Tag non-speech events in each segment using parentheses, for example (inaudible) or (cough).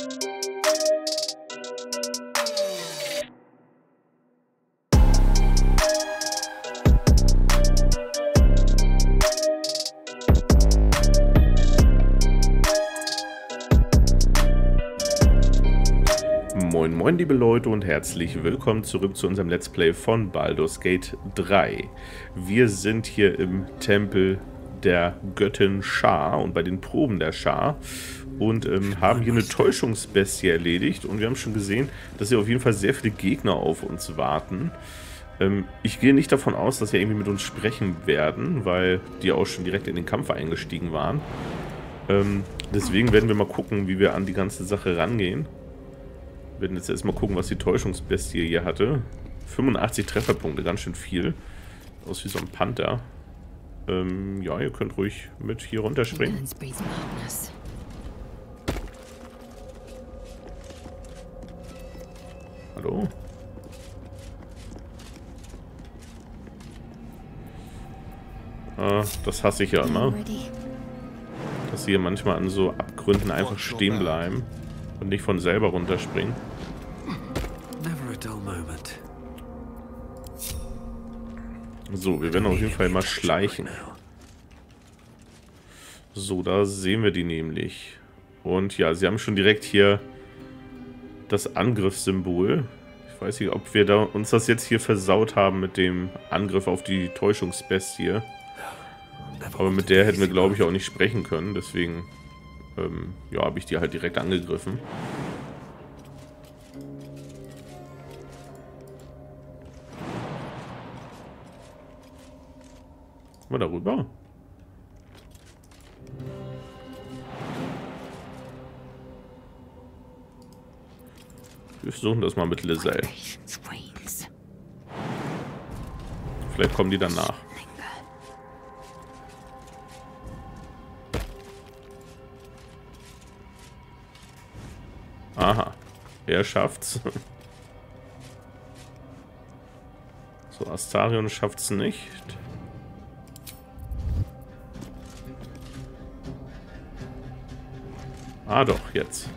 Moin moin liebe Leute und herzlich willkommen zurück zu unserem Let's Play von Baldur's Gate 3. Wir sind hier im Tempel der Göttin Shar und bei den Proben der Shar und ähm, haben hier eine Täuschungsbestie erledigt und wir haben schon gesehen, dass hier auf jeden Fall sehr viele Gegner auf uns warten. Ähm, ich gehe nicht davon aus, dass sie irgendwie mit uns sprechen werden, weil die auch schon direkt in den Kampf eingestiegen waren. Ähm, deswegen werden wir mal gucken, wie wir an die ganze Sache rangehen. Wir werden jetzt erstmal gucken, was die Täuschungsbestie hier hatte. 85 Trefferpunkte, ganz schön viel. Aus wie so ein Panther. Ähm, ja, ihr könnt ruhig mit hier runterspringen. Hallo? Ah, das hasse ich ja immer. Dass sie hier manchmal an so Abgründen einfach stehen bleiben und nicht von selber runterspringen. So, wir werden auf jeden Fall mal schleichen. So, da sehen wir die nämlich. Und ja, sie haben schon direkt hier das Angriffssymbol. Ich weiß nicht, ob wir da uns das jetzt hier versaut haben mit dem Angriff auf die Täuschungsbestie. Aber mit der hätten wir, glaube ich, auch nicht sprechen können. Deswegen, ähm, ja, habe ich die halt direkt angegriffen. wir darüber? Wir versuchen das mal mit Lizelle. Vielleicht kommen die danach. Aha. Er schafft's. So, Astarion schafft's nicht. Ah doch, jetzt.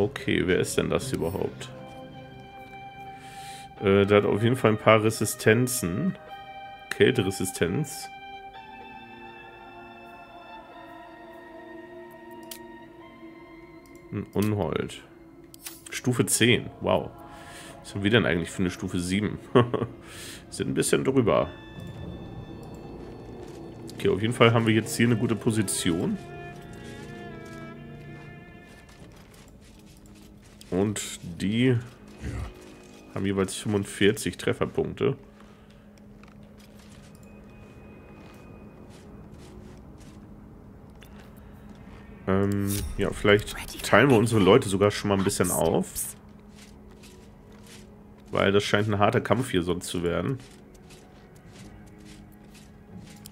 Okay, wer ist denn das überhaupt? Äh, der hat auf jeden Fall ein paar Resistenzen. Kälteresistenz. Ein Unhold. Stufe 10. Wow. Was haben wir denn eigentlich für eine Stufe 7? (laughs) Sind ein bisschen drüber. Okay, auf jeden Fall haben wir jetzt hier eine gute Position. Und die haben jeweils 45 Trefferpunkte. Ähm, ja, vielleicht teilen wir unsere Leute sogar schon mal ein bisschen auf. Weil das scheint ein harter Kampf hier sonst zu werden.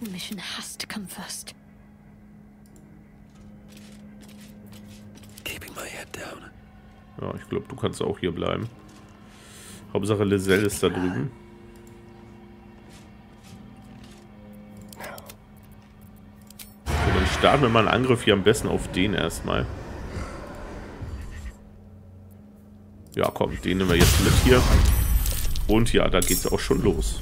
Mission has to come first. Ja, ich glaube, du kannst auch hier bleiben. Hauptsache Lizelle ist da drüben. So, dann starten wir mal einen Angriff hier am besten auf den erstmal. Ja, komm, den nehmen wir jetzt mit hier. Und ja, da geht es auch schon los.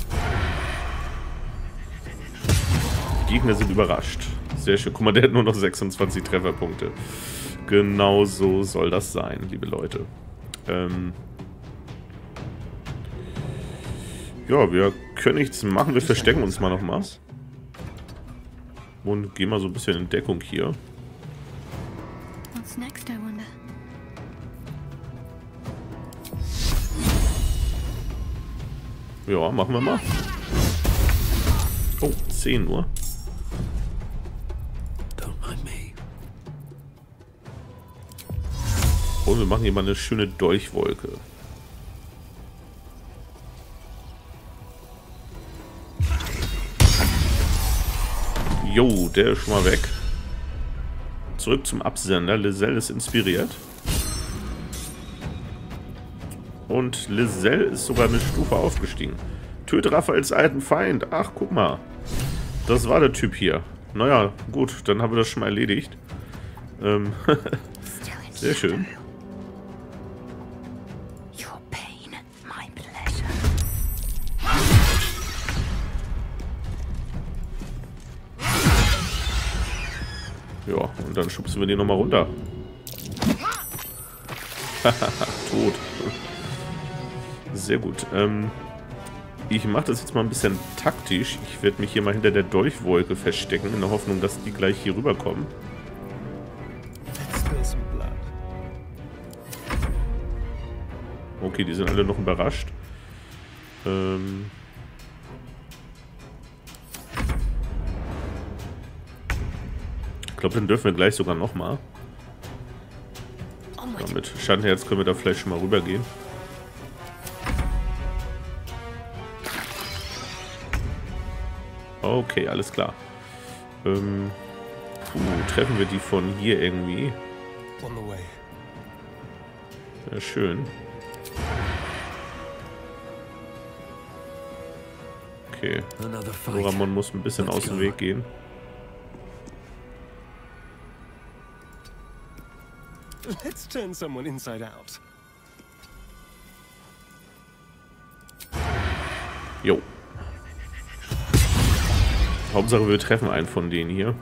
Die Gegner sind überrascht. Sehr schön. Guck mal, der hat nur noch 26 Trefferpunkte. Genau so soll das sein, liebe Leute. Ähm ja, wir können nichts machen. Wir verstecken uns mal nochmal. Und gehen mal so ein bisschen in Deckung hier. What's next, I wonder? Ja, machen wir mal. Oh, 10 nur. Und wir machen hier mal eine schöne Dolchwolke. Jo, der ist schon mal weg. Zurück zum Absender. Lizelle ist inspiriert. Und Lizelle ist sogar eine Stufe aufgestiegen. Töte Raphaels alten Feind. Ach, guck mal. Das war der Typ hier. Naja, gut, dann haben wir das schon mal erledigt. Ähm, (laughs) sehr schön. Schubsen wir den nochmal runter. (laughs) Tot. Sehr gut. Ähm, ich mache das jetzt mal ein bisschen taktisch. Ich werde mich hier mal hinter der Dolchwolke feststecken, in der Hoffnung, dass die gleich hier rüberkommen. Okay, die sind alle noch überrascht. Ähm... Ich glaube, dann dürfen wir gleich sogar nochmal. Ja, mit Schattenherz können wir da vielleicht schon mal rübergehen. Okay, alles klar. Ähm, puh, treffen wir die von hier irgendwie? Sehr schön. Okay. Loramon muss ein bisschen aus dem Weg gehen. Let's turn someone inside out. Jo. Hauptsache wir treffen einen von denen hier.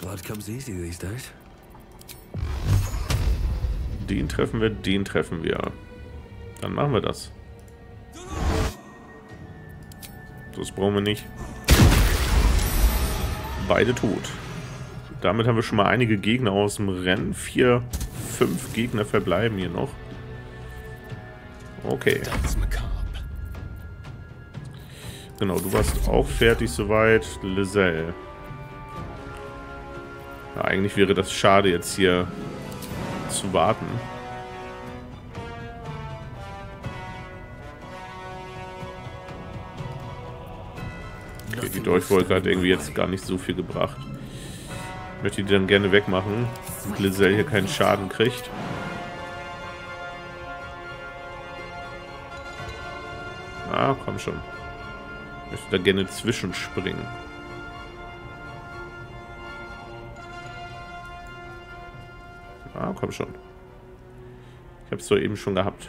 Blood comes easy these days. Den treffen wir, den treffen wir. Dann machen wir das. Das brauchen wir nicht. Beide tot. Damit haben wir schon mal einige Gegner aus dem Rennen. Vier, fünf Gegner verbleiben hier noch. Okay. Genau, du warst auch fertig soweit. Lizelle. Ja, eigentlich wäre das schade, jetzt hier zu warten. Okay, die Durchwolke hat irgendwie jetzt gar nicht so viel gebracht. Ich möchte die dann gerne wegmachen, damit Lizelle hier keinen Schaden kriegt. Ah, komm schon. Ich möchte da gerne zwischenspringen. Ah, komm schon. Ich habe es doch eben schon gehabt.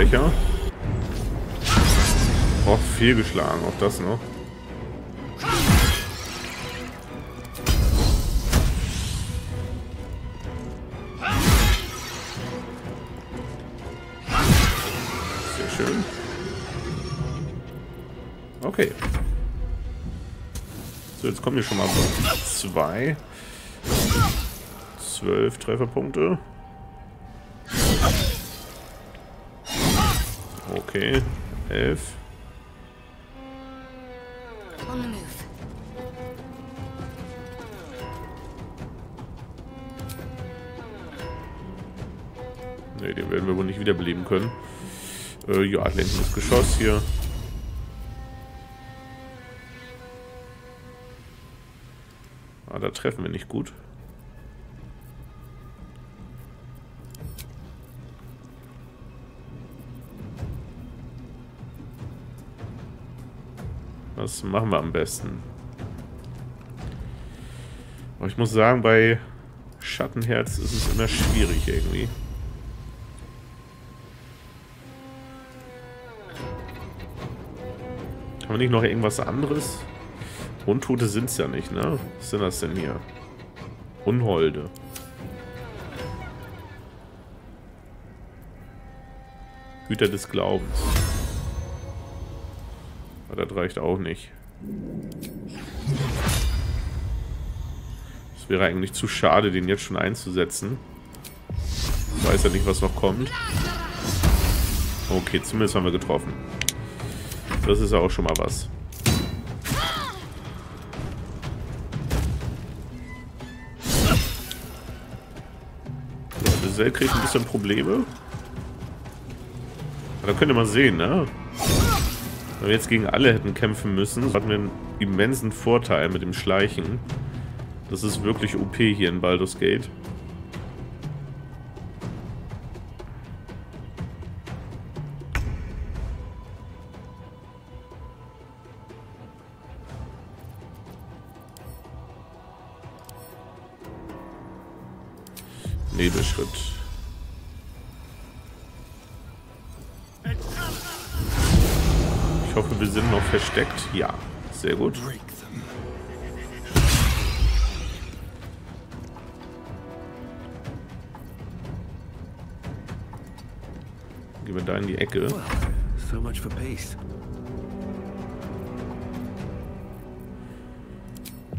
Becher. Oh, geschlagen. Auch das noch. Sehr schön. Okay. So, jetzt kommen wir schon mal zwei. Zwölf Trefferpunkte. Okay. Elf. Ne, den werden wir wohl nicht wiederbeleben können. Äh, ja, lenken das Geschoss hier. Ah, da treffen wir nicht gut. Was machen wir am besten? Aber ich muss sagen, bei Schattenherz ist es immer schwierig irgendwie. Haben wir nicht noch irgendwas anderes? Untote sind es ja nicht, ne? Was sind das denn hier? Unholde. Hüter des Glaubens. Aber das reicht auch nicht. Es wäre eigentlich zu schade, den jetzt schon einzusetzen. Ich weiß ja nicht, was noch kommt. Okay, zumindest haben wir getroffen. Das ist ja auch schon mal was. So, kriegt ein bisschen Probleme. Da könnt ihr mal sehen, ne? Wenn wir jetzt gegen alle hätten kämpfen müssen, hatten wir einen immensen Vorteil mit dem Schleichen. Das ist wirklich OP hier in Baldur's Gate. Versteckt. Ja, sehr gut. Gehen wir da in die Ecke.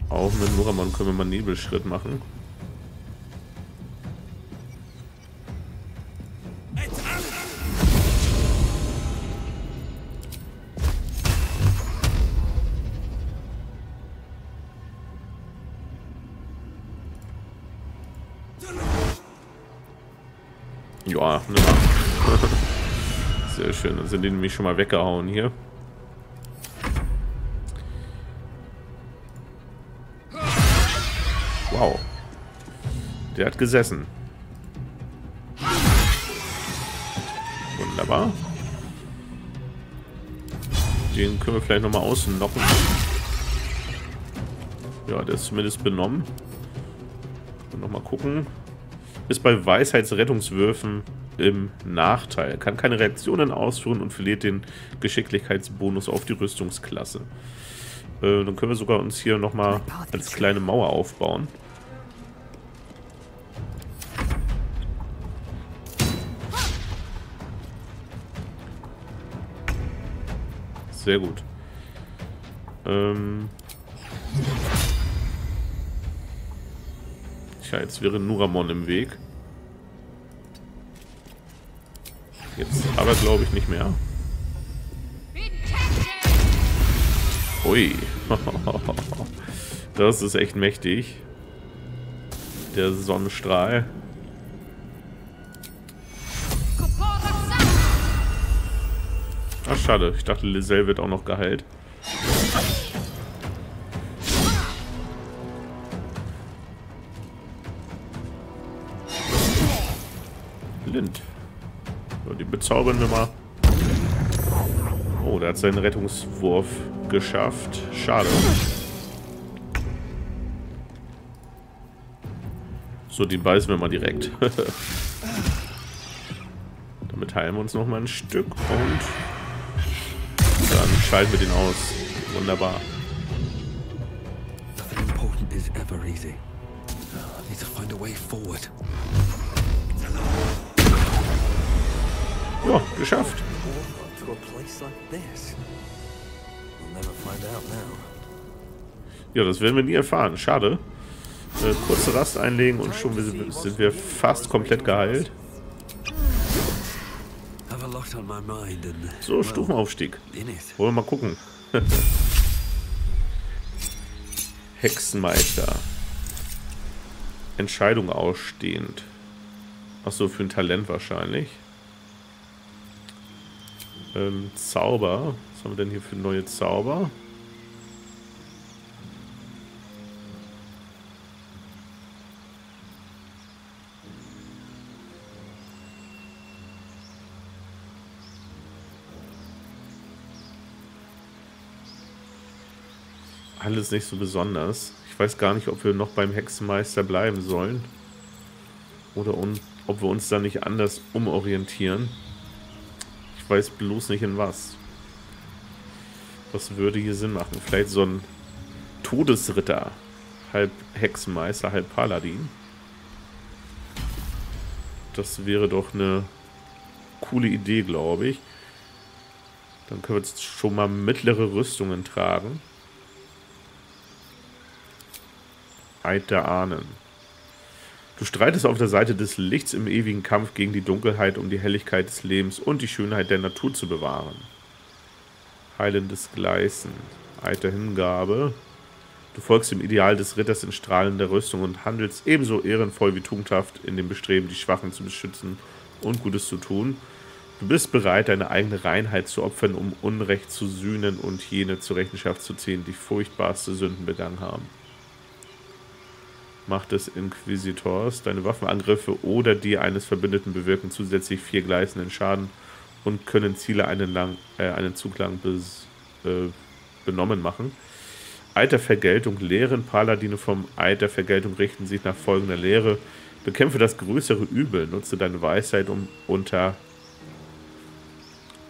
Auch mit Muramon können wir mal Nebelschritt machen. Sind die nämlich schon mal weggehauen hier. Wow. Der hat gesessen. Wunderbar. Den können wir vielleicht nochmal außen nocken. Ja, der ist zumindest benommen. Nochmal gucken ist bei Weisheitsrettungswürfen im Nachteil, kann keine Reaktionen ausführen und verliert den Geschicklichkeitsbonus auf die Rüstungsklasse. Äh, dann können wir sogar uns hier nochmal als kleine Mauer aufbauen. Sehr gut. Ähm Tja, jetzt wäre Nuramon im Weg. Jetzt aber glaube ich nicht mehr. Ui. (laughs) Das ist echt mächtig. Der Sonnenstrahl. Ach, schade. Ich dachte, Lizelle wird auch noch geheilt. blind. So, die bezaubern wir mal. Oh, der hat seinen Rettungswurf geschafft. Schade. So, den beißen wir mal direkt. (laughs) Damit heilen wir uns noch mal ein Stück und dann schalten wir den aus. Wunderbar. Nothing important is ever easy. I need to find a way forward. Ja, geschafft. Ja, das werden wir nie erfahren. Schade. Eine kurze Rast einlegen und schon sind wir fast komplett geheilt. So, Stufenaufstieg. Wollen wir mal gucken. (laughs) Hexenmeister. Entscheidung ausstehend. Achso, für ein Talent wahrscheinlich. Ähm, Zauber. Was haben wir denn hier für neue Zauber? Alles nicht so besonders. Ich weiß gar nicht, ob wir noch beim Hexenmeister bleiben sollen. Oder ob wir uns da nicht anders umorientieren weiß bloß nicht in was. Was würde hier Sinn machen? Vielleicht so ein Todesritter. Halb Hexenmeister, halb Paladin. Das wäre doch eine coole Idee, glaube ich. Dann können wir jetzt schon mal mittlere Rüstungen tragen. Eid der Ahnen. Du streitest auf der Seite des Lichts im ewigen Kampf gegen die Dunkelheit, um die Helligkeit des Lebens und die Schönheit der Natur zu bewahren. Heilendes Gleißen, der Hingabe. Du folgst dem Ideal des Ritters in strahlender Rüstung und handelst ebenso ehrenvoll wie tugendhaft in dem Bestreben, die Schwachen zu beschützen und Gutes zu tun. Du bist bereit, deine eigene Reinheit zu opfern, um Unrecht zu sühnen und jene zur Rechenschaft zu ziehen, die furchtbarste Sünden begangen haben. Macht des Inquisitors deine Waffenangriffe oder die eines Verbündeten bewirken zusätzlich vier gleißenden Schaden und können Ziele einen, lang, äh, einen Zug lang bis, äh, benommen machen. Der Vergeltung. Lehren Paladine vom der Vergeltung richten sich nach folgender Lehre. Bekämpfe das größere Übel. Nutze deine Weisheit, um unter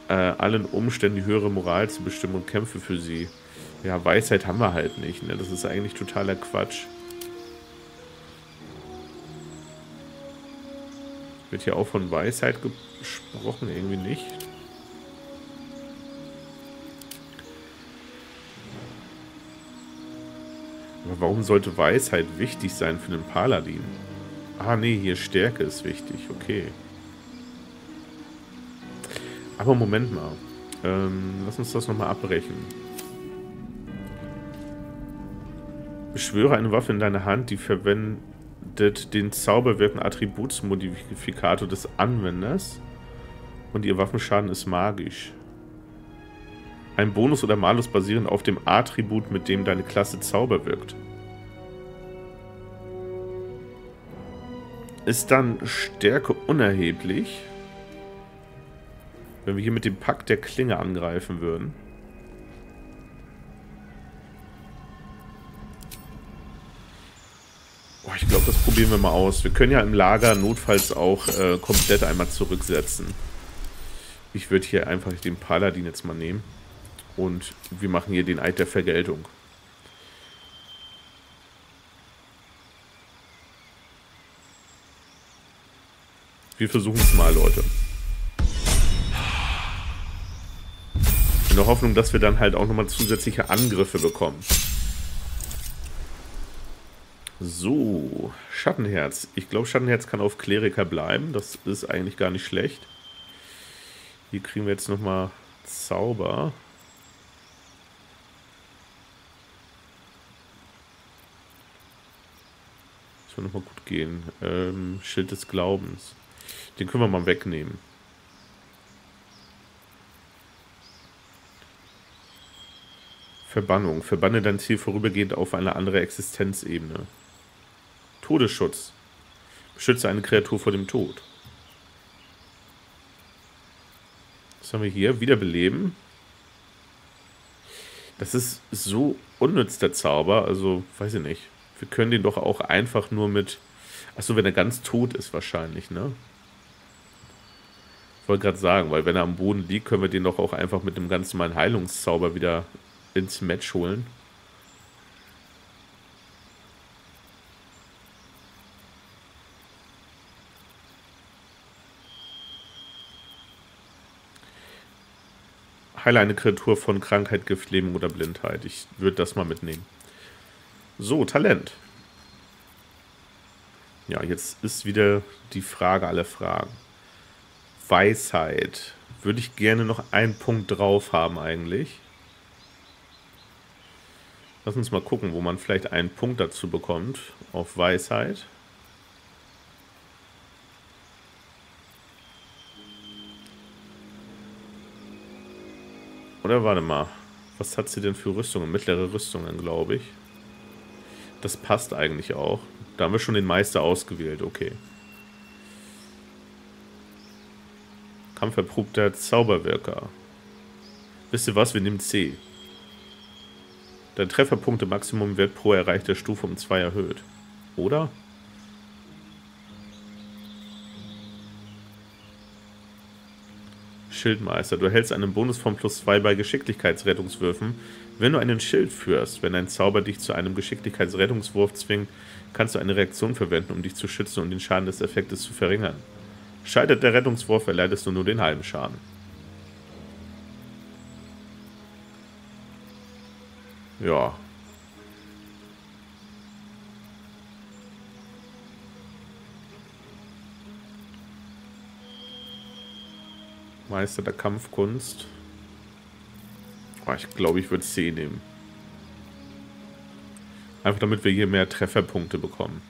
äh, allen Umständen die höhere Moral zu bestimmen und kämpfe für sie. Ja, Weisheit haben wir halt nicht. Ne? Das ist eigentlich totaler Quatsch. Wird hier auch von Weisheit gesprochen? Irgendwie nicht. Aber warum sollte Weisheit wichtig sein für einen Paladin? Ah, nee, hier Stärke ist wichtig. Okay. Aber Moment mal. Ähm, lass uns das nochmal abbrechen. Beschwöre eine Waffe in deine Hand, die verwendet den Zauberwirken Attributsmodifikator des Anwenders und ihr Waffenschaden ist magisch. Ein Bonus oder Malus basierend auf dem Attribut, mit dem deine Klasse Zauber wirkt. Ist dann Stärke unerheblich, wenn wir hier mit dem Pack der Klinge angreifen würden. Ich glaube, das probieren wir mal aus. Wir können ja im Lager notfalls auch äh, komplett einmal zurücksetzen. Ich würde hier einfach den Paladin jetzt mal nehmen. Und wir machen hier den Eid der Vergeltung. Wir versuchen es mal, Leute. In der Hoffnung, dass wir dann halt auch nochmal zusätzliche Angriffe bekommen. So, Schattenherz. Ich glaube, Schattenherz kann auf Kleriker bleiben. Das ist eigentlich gar nicht schlecht. Hier kriegen wir jetzt nochmal Zauber. Das wird nochmal gut gehen. Ähm, Schild des Glaubens. Den können wir mal wegnehmen. Verbannung. Verbanne dein Ziel vorübergehend auf eine andere Existenzebene. Todesschutz. Beschütze eine Kreatur vor dem Tod. Was haben wir hier? Wiederbeleben. Das ist so unnütz, der Zauber. Also, weiß ich nicht. Wir können den doch auch einfach nur mit... Achso, wenn er ganz tot ist wahrscheinlich, ne? Ich wollte gerade sagen, weil wenn er am Boden liegt, können wir den doch auch einfach mit einem ganz normalen Heilungszauber wieder ins Match holen. Heile eine Kreatur von Krankheit, Gift, Leben oder Blindheit. Ich würde das mal mitnehmen. So, Talent. Ja, jetzt ist wieder die Frage aller Fragen. Weisheit. Würde ich gerne noch einen Punkt drauf haben eigentlich. Lass uns mal gucken, wo man vielleicht einen Punkt dazu bekommt. Auf Weisheit. Oder warte mal. Was hat sie denn für Rüstungen? Mittlere Rüstungen, glaube ich. Das passt eigentlich auch. Da haben wir schon den Meister ausgewählt, okay. Kampferprobter Zauberwirker. Wisst ihr was? Wir nehmen C. Dein Trefferpunkte-Maximum wird pro erreichter Stufe um 2 erhöht. Oder? Schildmeister. Du erhältst einen Bonus von plus 2 bei Geschicklichkeitsrettungswürfen, wenn du einen Schild führst. Wenn ein Zauber dich zu einem Geschicklichkeitsrettungswurf zwingt, kannst du eine Reaktion verwenden, um dich zu schützen und den Schaden des Effektes zu verringern. Scheitert der Rettungswurf, erleidest du nur den halben Schaden. Ja. Meister der Kampfkunst. Oh, ich glaube, ich würde C nehmen. Einfach damit wir hier mehr Trefferpunkte bekommen.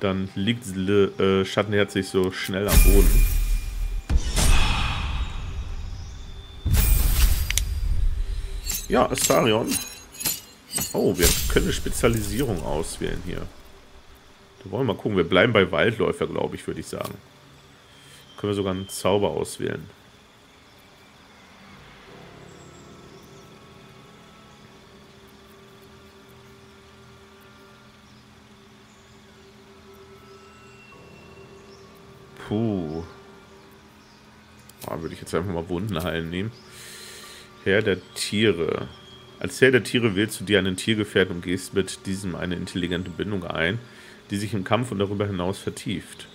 Dann liegt Le, äh, Schattenherz sich so schnell am Boden. Ja, Astarion. Oh, wir können eine Spezialisierung auswählen hier. Da wollen wir mal gucken. Wir bleiben bei Waldläufer, glaube ich, würde ich sagen. Können wir sogar einen Zauber auswählen. Puh. Da würde ich jetzt einfach mal Wunden heilen nehmen. Herr der Tiere. Als Herr der Tiere wählst du dir einen Tiergefährten und gehst mit diesem eine intelligente Bindung ein, die sich im Kampf und darüber hinaus vertieft.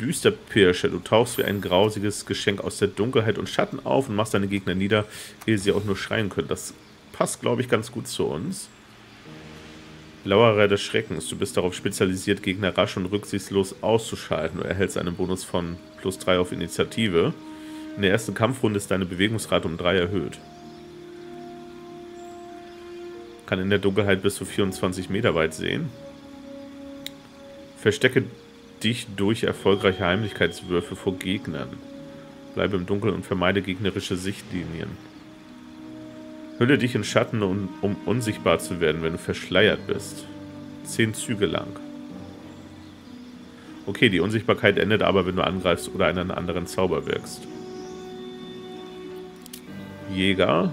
Düsterpirsche, du tauchst wie ein grausiges Geschenk aus der Dunkelheit und Schatten auf und machst deine Gegner nieder, ehe sie auch nur schreien können. Das passt, glaube ich, ganz gut zu uns. Lauerer des Schreckens. Du bist darauf spezialisiert, Gegner rasch und rücksichtslos auszuschalten. Du erhältst einen Bonus von plus 3 auf Initiative. In der ersten Kampfrunde ist deine Bewegungsrate um 3 erhöht. Kann in der Dunkelheit bis zu 24 Meter weit sehen. Verstecke dich durch erfolgreiche Heimlichkeitswürfe vor Gegnern. Bleibe im Dunkeln und vermeide gegnerische Sichtlinien. Hülle dich in Schatten, um, um unsichtbar zu werden, wenn du verschleiert bist. Zehn Züge lang. Okay, die Unsichtbarkeit endet aber, wenn du angreifst oder einen anderen Zauber wirkst. Jäger.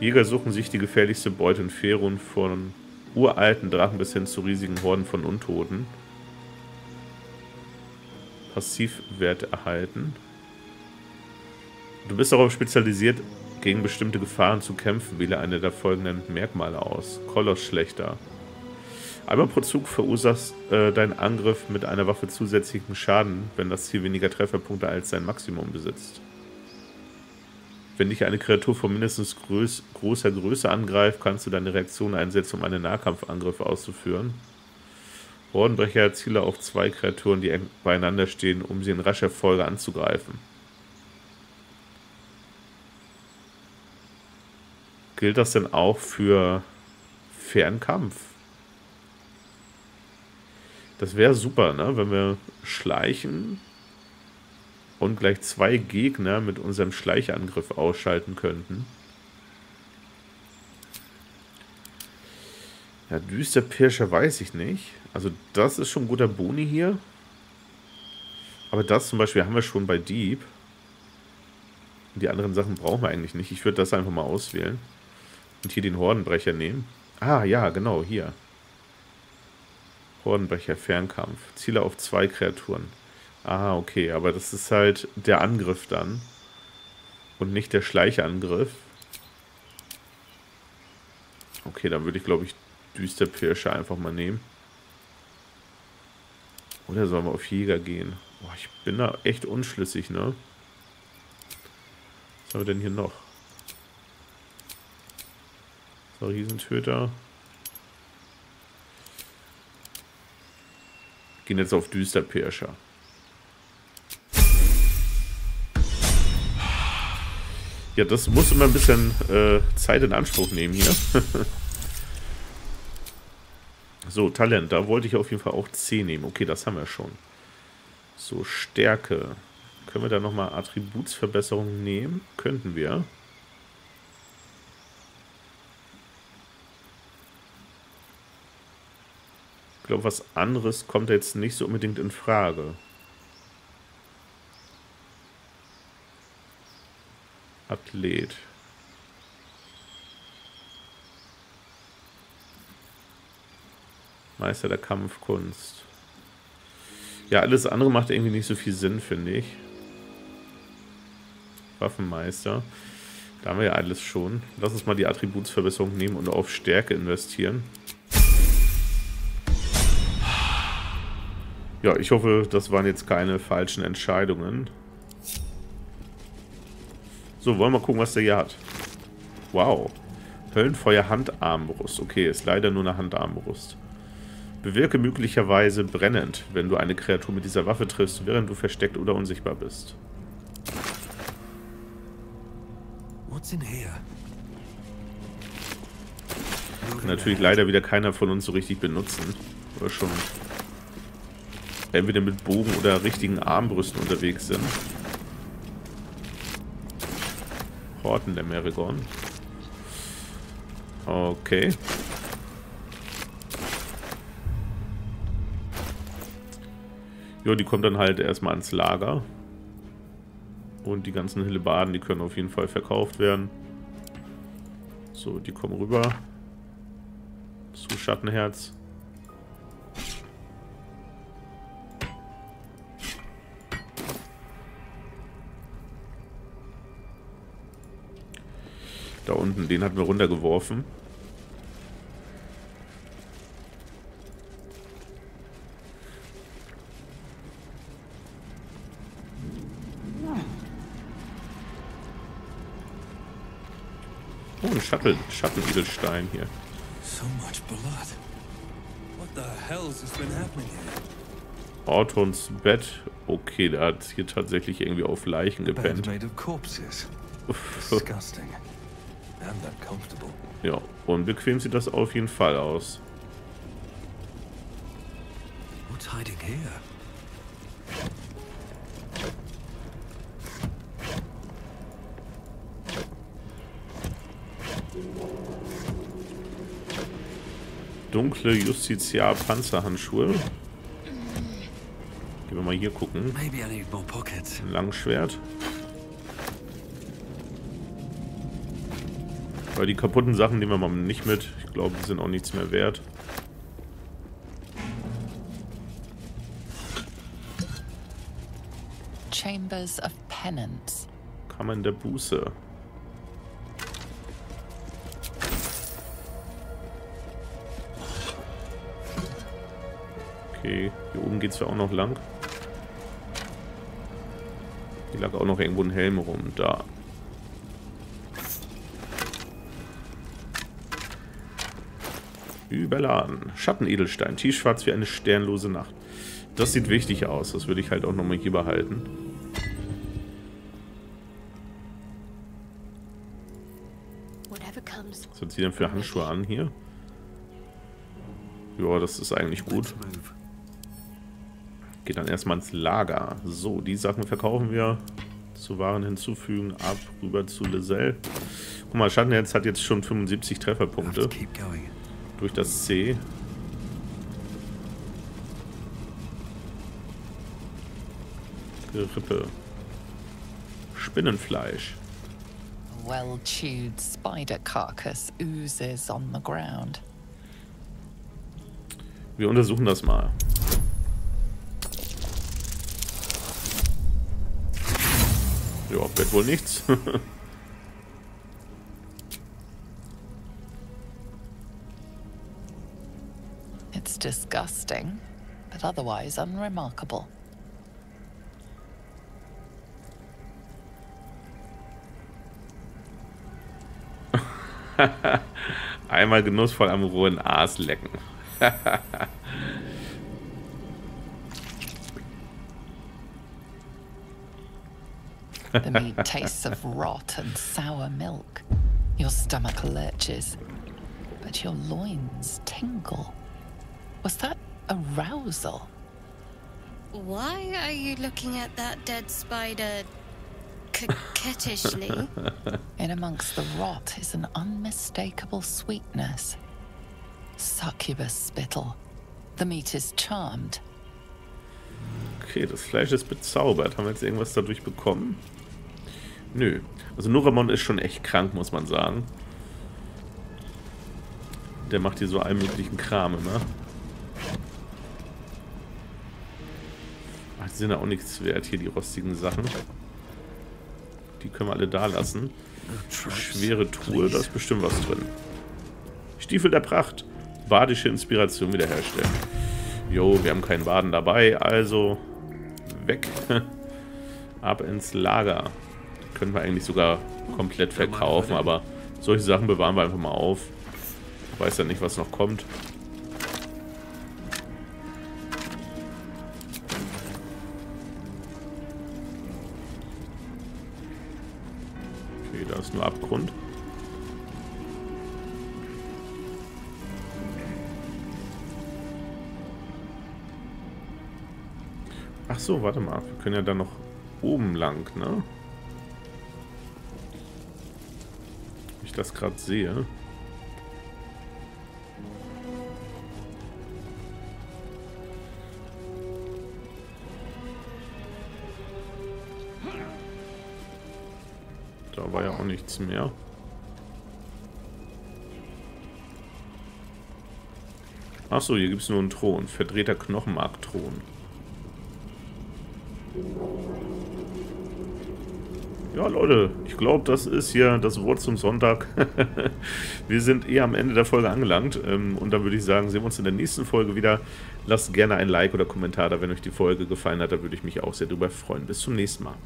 Jäger suchen sich die gefährlichste Beute in Ferun von uralten Drachen bis hin zu riesigen Horden von Untoten. Passivwert erhalten. Du bist darauf spezialisiert, gegen bestimmte Gefahren zu kämpfen, wähle eine der folgenden Merkmale aus. Koloss schlechter. Einmal pro Zug verursachst äh, dein Angriff mit einer Waffe zusätzlichen Schaden, wenn das Ziel weniger Trefferpunkte als sein Maximum besitzt. Wenn dich eine Kreatur von mindestens groß, großer Größe angreift, kannst du deine Reaktion einsetzen, um einen Nahkampfangriff auszuführen. Hordenbrecher ziele auf zwei Kreaturen, die beieinander stehen, um sie in rascher Folge anzugreifen. Gilt das denn auch für Fernkampf? Das wäre super, ne? wenn wir schleichen und gleich zwei Gegner mit unserem Schleichangriff ausschalten könnten. Ja, Düsterpirscher weiß ich nicht. Also das ist schon ein guter Boni hier. Aber das zum Beispiel haben wir schon bei Dieb. Die anderen Sachen brauchen wir eigentlich nicht. Ich würde das einfach mal auswählen. Und hier den Hordenbrecher nehmen. Ah, ja, genau, hier. Hordenbrecher, Fernkampf. Ziele auf zwei Kreaturen. Ah, okay, aber das ist halt der Angriff dann. Und nicht der Schleichangriff. Okay, dann würde ich, glaube ich, Düsterpirsche einfach mal nehmen. Oder sollen wir auf Jäger gehen? Boah, ich bin da echt unschlüssig, ne? Was haben wir denn hier noch? So, Riesentöter. Gehen jetzt auf Düsterpirscher. Ja, das muss immer ein bisschen äh, Zeit in Anspruch nehmen hier. (laughs) so, Talent, da wollte ich auf jeden Fall auch C nehmen. Okay, das haben wir schon. So, Stärke. Können wir da nochmal Attributsverbesserungen nehmen? Könnten wir. Ich glaube, was anderes kommt jetzt nicht so unbedingt in Frage. Athlet. Meister der Kampfkunst. Ja, alles andere macht irgendwie nicht so viel Sinn, finde ich. Waffenmeister. Da haben wir ja alles schon. Lass uns mal die Attributsverbesserung nehmen und auf Stärke investieren. Ja, ich hoffe, das waren jetzt keine falschen Entscheidungen. So, wollen wir mal gucken, was der hier hat. Wow. Höllenfeuer Handarmbrust. Okay, ist leider nur eine Handarmbrust. Bewirke möglicherweise brennend, wenn du eine Kreatur mit dieser Waffe triffst, während du versteckt oder unsichtbar bist. Kann natürlich leider wieder keiner von uns so richtig benutzen. Oder schon entweder mit Bogen oder richtigen Armbrüsten unterwegs sind. Horten der Merigon. Okay. Ja, die kommt dann halt erstmal ans Lager. Und die ganzen Hillebarden, die können auf jeden Fall verkauft werden. So, die kommen rüber. Zu Schattenherz. Da unten, den hatten wir runtergeworfen. Oh, ein Schatten, Schattenedelstein hier. So much blood. What the hell's has been happening here? Ortons Bett. Okay, der hat hier tatsächlich irgendwie auf Leichen gepennt. Ja, unbequem sieht das auf jeden Fall aus. What's hiding here? Dunkle Justiziar Panzerhandschuhe. Gehen wir mal hier gucken. Ein Langschwert. Weil die kaputten Sachen nehmen wir mal nicht mit. Ich glaube, die sind auch nichts mehr wert. Chambers of Penance. Kammern der Buße. Okay, hier oben geht es ja auch noch lang. Hier lag auch noch irgendwo ein Helm rum. Da. Überladen. Schattenedelstein. Tiefschwarz wie eine sternlose Nacht. Das sieht wichtig aus. Das würde ich halt auch nochmal hier behalten. Was hat sie denn für Handschuhe an hier? Ja, das ist eigentlich gut. Geht dann erstmal ins Lager. So, die Sachen verkaufen wir. Zu Waren hinzufügen. Ab, rüber zu Lizelle. Guck mal, Schattenherz hat jetzt schon 75 Trefferpunkte durch das C. Gerippe. Spinnenfleisch. Well-chewed spider carcass oozes on the ground. Wir untersuchen das mal. Ja, wird wohl nichts. (laughs) disgusting, but otherwise unremarkable. (laughs) Einmal genussvoll am rohen Aas lecken. (laughs) the meat tastes of rot and sour milk. Your stomach lurches, but your loins tingle. Was that arousal? Why are you looking at that dead spider coquettishly? (laughs) In amongst the rot is an unmistakable sweetness. Succubus spittle. The meat is charmed. Okay, das Fleisch ist bezaubert. Haben wir jetzt irgendwas dadurch bekommen? Nö. Also Noramon ist schon echt krank, muss man sagen. Der macht hier so allmöglichen Kram immer. Ach, die sind ja auch nichts wert hier, die rostigen Sachen. Die können wir alle da lassen. Schwere Truhe, da ist bestimmt was drin. Stiefel der Pracht. Badische Inspiration wiederherstellen. Jo, wir haben keinen Baden dabei, also weg. (laughs) Ab ins Lager. Können wir eigentlich sogar komplett verkaufen, aber solche Sachen bewahren wir einfach mal auf. Ich weiß ja nicht, was noch kommt. ist nur Abgrund. Ach so, warte mal. Wir können ja dann noch oben lang, ne? Das gerade sehe. Da war ja auch nichts mehr. Achso, hier gibt es nur einen Thron. Verdrehter Knochenmark-Thron. Ja, Leute, ich glaube, das ist hier das Wort zum Sonntag. (laughs) wir sind eh am Ende der Folge angelangt. Ähm, und dann würde ich sagen, sehen wir uns in der nächsten Folge wieder. Lasst gerne ein Like oder Kommentar da, wenn euch die Folge gefallen hat. Da würde ich mich auch sehr drüber freuen. Bis zum nächsten Mal.